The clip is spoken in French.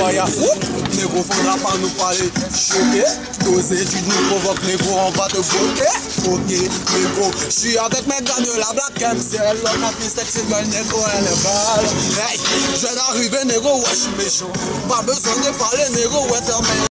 fire Négro faudra pas nous parler. Choqué. Doser tu nous provoques négro on va te bloquer. Ok négro J'suis avec mes gars de la black MCL On a pris sexy girl négro elle est belle. Hey, je viens d'arriver négro ouais j'suis méchant. Pas besoin de parler négro ouais t'es